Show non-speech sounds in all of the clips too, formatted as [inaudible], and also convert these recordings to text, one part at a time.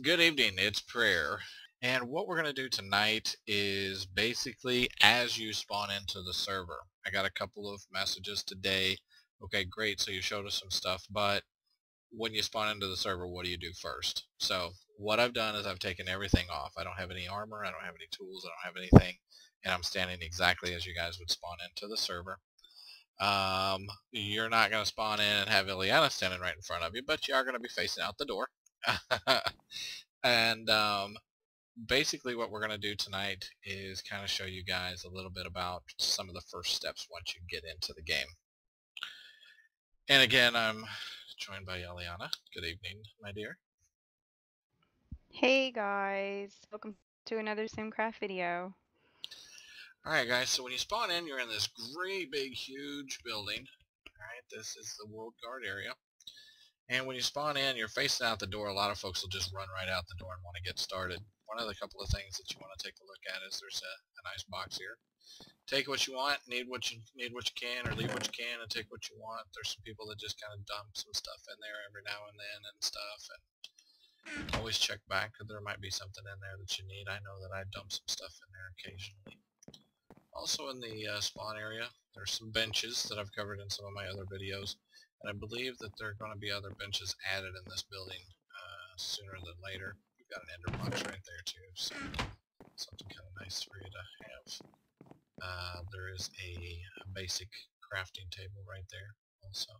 Good evening, it's Prayr. And what we're going to do tonight is basically as you spawn into the server. I got a couple of messages today. Okay, great, so you showed us some stuff, but when you spawn into the server, what do you do first? So what I've done is I've taken everything off. I don't have any armor, I don't have any tools, I don't have anything, and I'm standing exactly as you guys would spawn into the server. Um, you're not going to spawn in and have Ileana standing right in front of you, but you are going to be facing out the door. [laughs] and um, basically what we're going to do tonight is kind of show you guys a little bit about some of the first steps once you get into the game. And again, I'm joined by Eliana. Good evening, my dear. Hey guys, welcome to another Simcraft video. Alright guys, so when you spawn in, you're in this great big huge building. Alright, this is the World Guard area. And when you spawn in, you're facing out the door. A lot of folks will just run right out the door and want to get started. One of the couple of things that you want to take a look at is there's a, a nice box here. Take what you want, need what you need what you can, or leave what you can and take what you want. There's some people that just kind of dump some stuff in there every now and then and stuff. And always check back because there might be something in there that you need. I know that I dump some stuff in there occasionally. Also in the uh, spawn area, there's some benches that I've covered in some of my other videos. And I believe that there are going to be other benches added in this building uh, sooner than later. We've got an ender box right there too, so something kind of nice for you to have. Uh, there is a, a, basic crafting table right there also.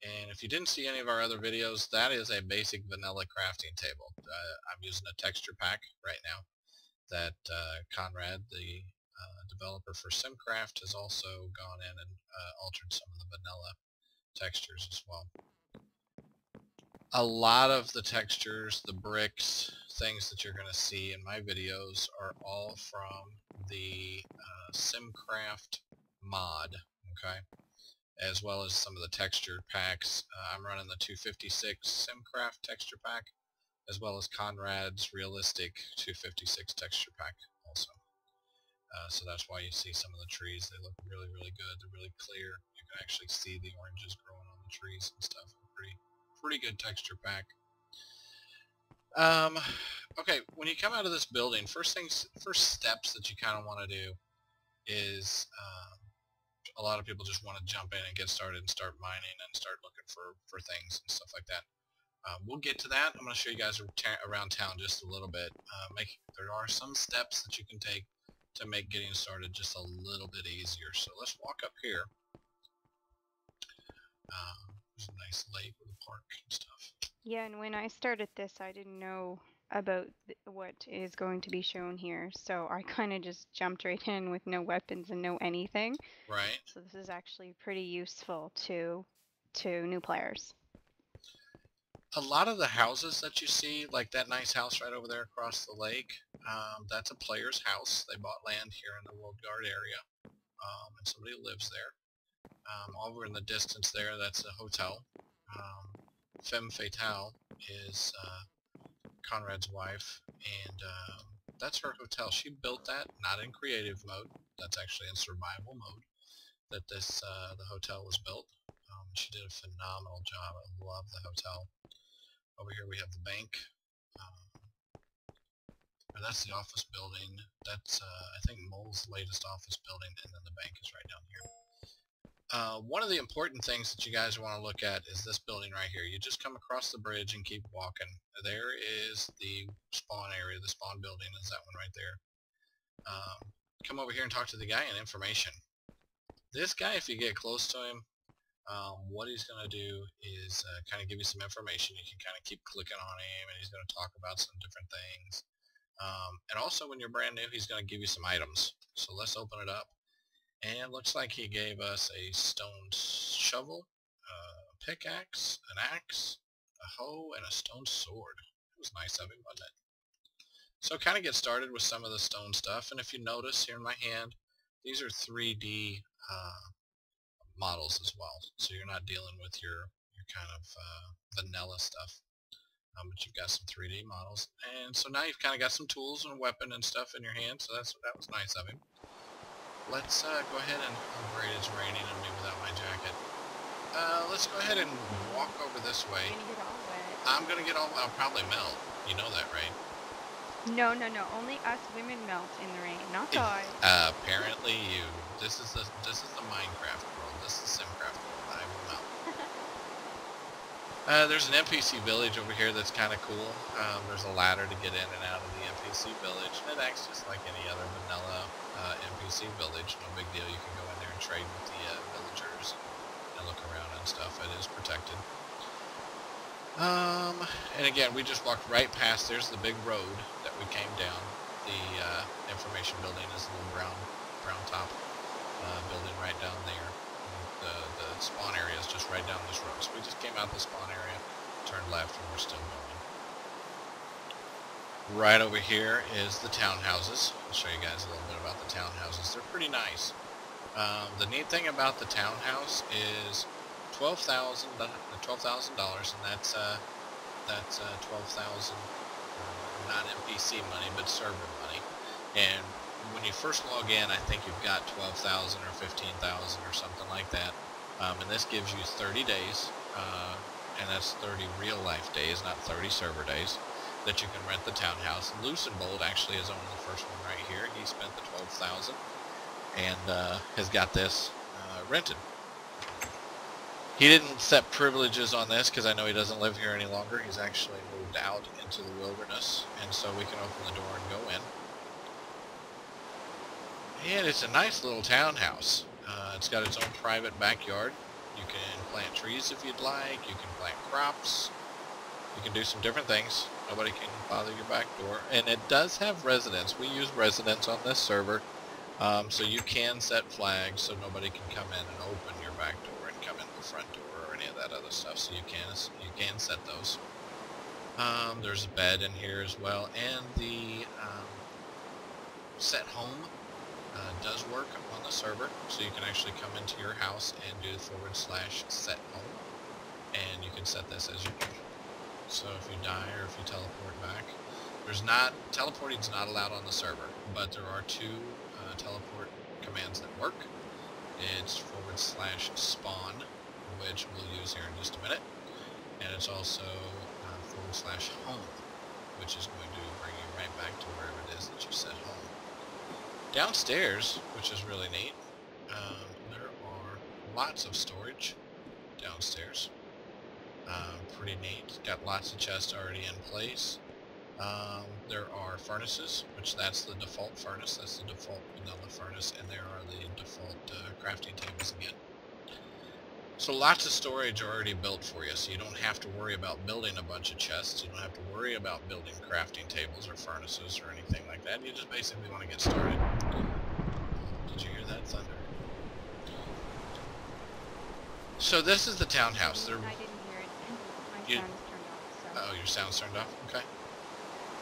And if you didn't see any of our other videos, that is a basic vanilla crafting table. Uh, I'm using a texture pack right now that uh, Conrad, the uh, developer for SimCraft, has also gone in and uh, altered some of the vanilla textures as well. A lot of the textures, the bricks, things that you're going to see in my videos are all from the uh, SimCraft mod, okay? As well as some of the texture packs. Uh, I'm running the 256 SimCraft texture pack, as well as Conrad's realistic 256 texture pack also. Uh, so that's why you see some of the trees. They look really, really good. They're really clear. Can actually see the oranges growing on the trees and stuff. Pretty, pretty good texture pack. Um, okay, when you come out of this building, first things, first steps that you kind of want to do is um, a lot of people just want to jump in and get started and start mining and start looking for, for things and stuff like that. Um, we'll get to that. I'm going to show you guys around town just a little bit. Uh, make, there are some steps that you can take to make getting started just a little bit easier. So let's walk up here. There's a nice lake with a park and stuff. Yeah, and when I started this, I didn't know about what is going to be shown here. So I [laughs] kind of just jumped right in with no weapons and no anything. Right. So this is actually pretty useful to to new players a lot of the houses that you see, like that nice house right over there across the lake, um, that's a player's house. They bought land here in the World Guard area, um, and somebody lives there. Um, over in the distance there, that's a hotel. Um, Femme Fatale is uh, Conrad's wife, and um, that's her hotel. She built that, not in creative mode. That's actually in survival mode that this uh, the hotel was built. Um, she did a phenomenal job. I love the hotel. Over here we have the bank. Um, that's the office building. That's, uh, I think, Mole's latest office building, and then the Uh, one of the important things that you guys want to look at is this building right here. You just come across the bridge and keep walking. There is the spawn area, the spawn building is that one right there. Um, come over here and talk to the guy in information. This guy, if you get close to him, um, what he's going to do is uh, kind of give you some information. You can kind of keep clicking on him, and he's going to talk about some different things. Um, and also, when you're brand new, he's going to give you some items. So let's open it up. And looks like he gave us a stone shovel, a pickaxe, an axe, a hoe, and a stone sword. It was nice of him, wasn't it? So kind of get started with some of the stone stuff. And if you notice here in my hand, these are 3D uh, models as well. So you're not dealing with your, your kind of uh, vanilla stuff. Um, but you've got some 3D models. And so now you've kind of got some tools and a weapon and stuff in your hand, so that's that was nice of him. Let's uh, go ahead and, oh great, it's raining on me without my jacket. Uh, let's go ahead and walk over this way. Gonna I'm going to get all, I'll probably melt. You know that, right? No, no, no. Only us women melt in the rain, not guys. Uh, apparently you. This is the this is the Minecraft world. This is Simcraft world. I will melt. [laughs] Uh, there's an NPC village over here that's kind of cool. Um, there's a ladder to get in and out of the NPC village. And it acts just like any other vanilla uh, NPC village. No big deal. You can go in there and trade with the uh, villagers and look around and stuff. It is protected. Um, and again, we just walked right past. There's the big road that we came down. The uh, information building is a little brown, brown top uh, building right down there. The, the spawn area is just right down this road. So we just came out the spawn area, turned left, and we're still going. Right over here is the townhouses. I'll show you guys a little bit about the townhouses. They're pretty nice. Um, the neat thing about the townhouse is twelve thousand uh, twelve thousand dollars, and that's uh, that's uh, twelve thousand uh, not NPC money, but server money. And when you first log in, I think you've got twelve thousand or fifteen thousand or something like that. Um, and this gives you 30 days, uh, and that's 30 real life days, not 30 server days, that you can rent the townhouse. Lucid Bolt actually is owning the first one right here. He spent the 12,000 and uh, has got this uh, rented. He didn't set privileges on this because I know he doesn't live here any longer. He's actually moved out into the wilderness, and so we can open the door and go in. And it's a nice little townhouse. Uh, it's got its own private backyard. You can plant trees if you'd like. You can plant crops. You can do some different things. Nobody can bother your back door. And it does have residents. We use residents on this server. Um, so you can set flags so nobody can come in and open your back door and come in the front door or any of that other stuff. So you can you can set those. Um, there's a bed in here as well, and the um, set home uh, does work on the server, so you can actually come into your house and do forward slash set home, and you can set this as you wish. So if you die or if you teleport back, there's not teleporting is not allowed on the server, but there are two uh, teleport commands that work. It's forward slash spawn, which we'll use here in just a minute, and it's also uh, forward slash home, which is going to bring you right back to wherever it is that you set home. Downstairs, which is really neat, um, there are lots of storage downstairs. Um, pretty neat. Got lots of chests already in place. Um, there are furnaces, which that's the default furnace. That's the default vanilla furnace, and there are the default uh, crafting tables again. So lots of storage already built for you, so you don't have to worry about building a bunch of chests. You don't have to worry about building crafting tables or furnaces or anything like that. You just basically want to get started. Did you hear that thunder? So this is the townhouse. They're, I didn't hear it. My You- sound is turned off. So. oh, your sound's turned off? Okay.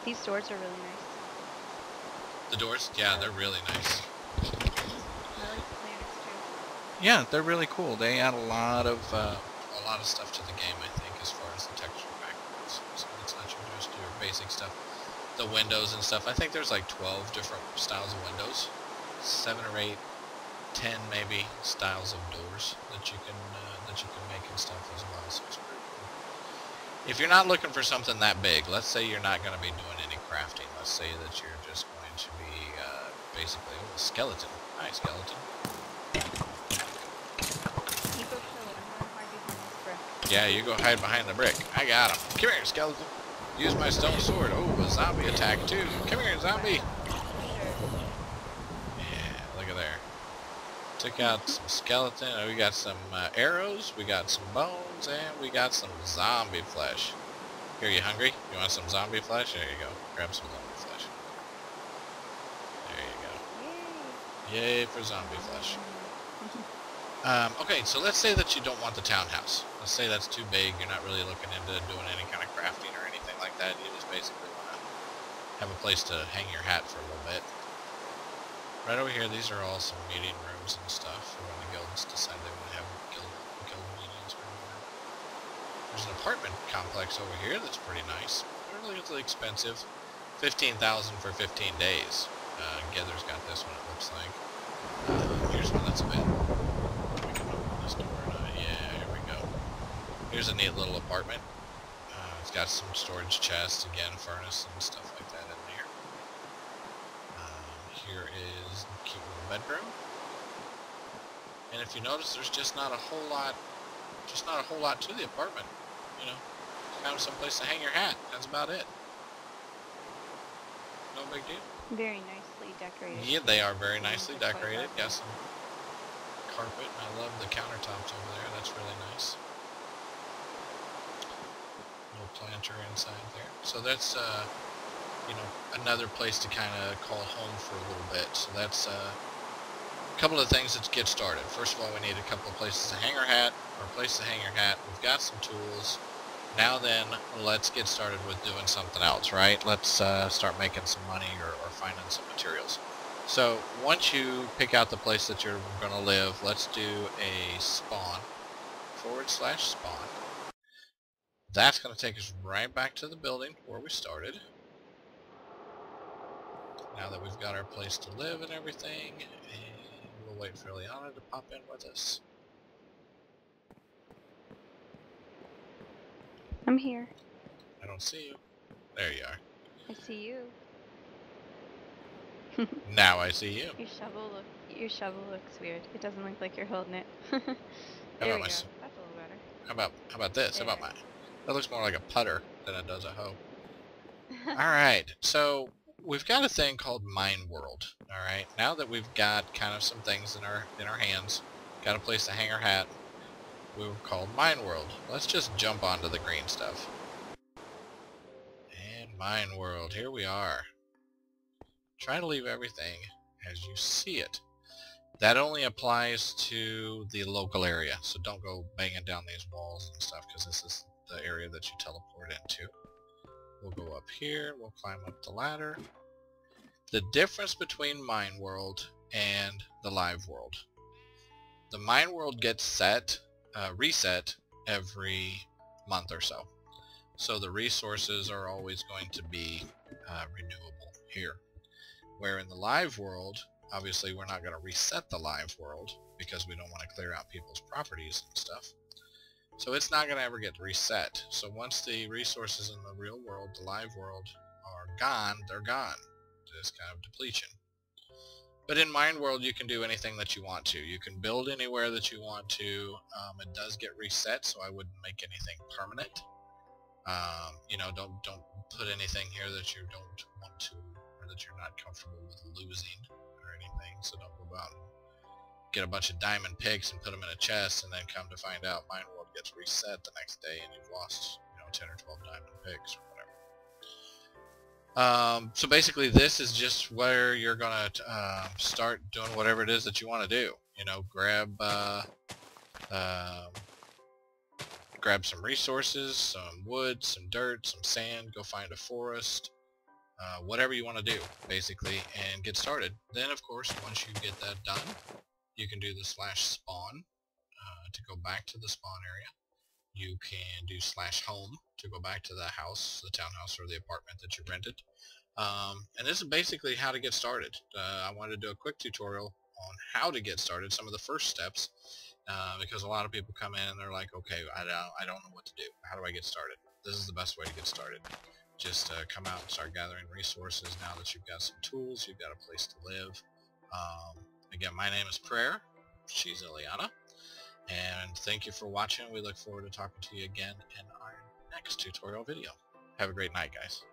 These doors are really nice. The doors? Yeah, they're really nice. I like the. Yeah, they're really cool. They add a lot of uh, a lot of stuff to the game, I think, as far as the texture pack goes. So it's not your just your basic stuff. The windows and stuff. I think there's like 12 different styles of windows, seven or eight, ten maybe styles of doors that you can uh, that you can make and stuff as well. So it's pretty cool. If you're not looking for something that big, let's say you're not going to be doing any crafting. Let's say that you're just going to be uh, basically oh, a skeleton. Hi, skeleton. You go kill it. I'm gonna hide behind this brick. Yeah, you go hide behind the brick. I got him. Come here, skeleton. Use my stone sword. Oh, a zombie attack too. Come here, zombie. Yeah, look at there. Took out some skeleton. We got some uh, arrows. We got some bones, and we got some zombie flesh. Here, you hungry? You want some zombie flesh? There you go. Grab some zombie flesh. There you go. Yay. Yay for zombie flesh. [laughs] Um, okay, so let's say that you don't want the townhouse. Let's say that's too big, you're not really looking into doing any kind of crafting or anything like that. You just basically want to have a place to hang your hat for a little bit. Right over here, these are all some meeting rooms and stuff for when the guilds decide they want to have guild, guild meetings or whatever. There's an apartment complex over here that's pretty nice. Relatively expensive. 15000 for 15 days. Uh, Gether's got this one, it looks like. Uh, here's one that's a bit open this door. Yeah, here we go. Here's a neat little apartment. Uh, It's got some storage chests, again, a furnace and stuff like that in there. Um, here is the cute little bedroom. And if you notice, there's just not a whole lot, just not a whole lot to the apartment. You know, kind of some place to hang your hat. That's about it. No big deal. Very nicely decorated. Yeah, they are very nicely decorated. Got some carpet. I love the countertops over there. That's really nice. Little planter inside there. So that's, uh, you know, another place to kind of call home for a little bit. So that's uh, a couple of things to get started. First of all, we need a couple of places to hang our hat, or a place to hang your hat. We've got some tools. Now then, let's get started with doing something else, right? Let's uh, start making some money or, or finding some materials. So once you pick out the place that you're going to live, let's do a spawn forward slash spawn. That's going to take us right back to the building where we started. Now that we've got our place to live and everything, and we'll wait for Liana to pop in with us. I'm here. I don't see you. There you are. I see you. [laughs] [laughs] Now I see you. Your shovel look. Your shovel looks weird. It doesn't look like you're holding it. [laughs] How about we my go. That's a little better. How about how about this? How about There. mine? That looks more like a putter than it does a hoe. Alright, so we've got a thing called Mine World. Alright, now that we've got kind of some things in our in our hands, got a place to hang our hat, we were called Mine World. Let's just jump onto the green stuff. And Mine World, here we are. Try to leave everything as you see it. That only applies to the local area, so don't go banging down these walls and stuff, because this is the area that you teleport into. We'll go up here, we'll climb up the ladder. The difference between Mine World and the Live World. The Mine World gets set, uh, reset every month or so. So the resources are always going to be uh, renewable here. Where in the Live World, obviously we're not going to reset the Live World because we don't want to clear out people's properties and stuff. So it's not going to ever get reset. So once the resources in the real world, the live world, are gone, they're gone. It's kind of depletion. But in Mine World, you can do anything that you want to. You can build anywhere that you want to. Um, it does get reset, so I wouldn't make anything permanent. Um, you know, don't don't put anything here that you don't want to, or that you're not comfortable with losing or anything. So don't go out and get a bunch of diamond picks and put them in a chest, and then come to find out Mine World gets reset the next day, and you've lost, you know, 10 or 12 diamond picks or whatever. Um, so basically, this is just where you're gonna um, start doing whatever it is that you want to do. You know, grab uh, um, grab some resources, some wood, some dirt, some sand. Go find a forest. Uh, whatever you want to do, basically, and get started. Then, of course, once you get that done, you can do the slash spawn uh, to go back to the spawn area. You can do slash home to go back to the house, the townhouse, or the apartment that you rented. Um, and this is basically how to get started. Uh, I wanted to do a quick tutorial on how to get started, some of the first steps, uh, because a lot of people come in and they're like, okay, I don't, I don't know what to do. How do I get started? This is the best way to get started. Just uh, come out and start gathering resources now that you've got some tools, you've got a place to live. Um, again, my name is Prayr. She's Ileana. And thank you for watching. We look forward to talking to you again in our next tutorial video. Have a great night, guys.